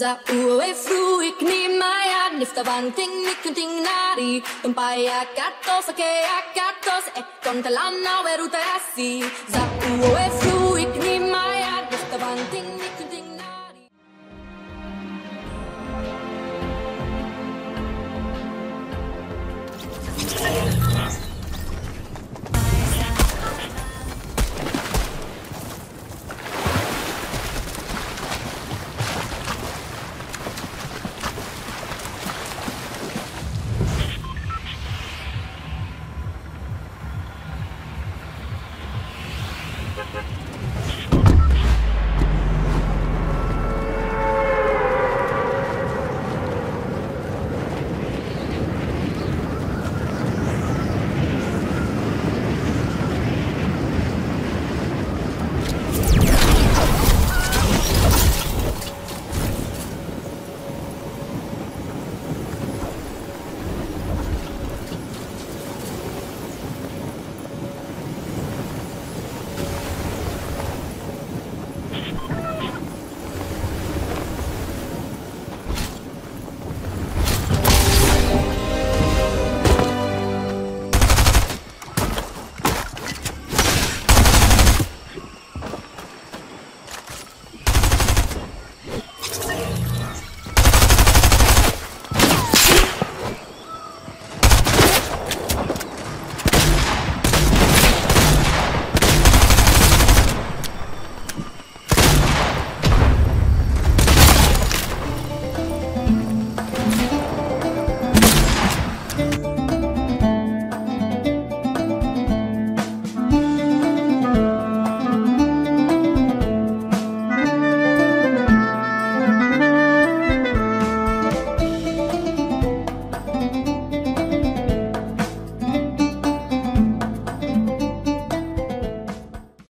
Za ue frui kni maya nifta van ting nikunting nari Tumpaya katos ake akatos e kontalana weruta asi Za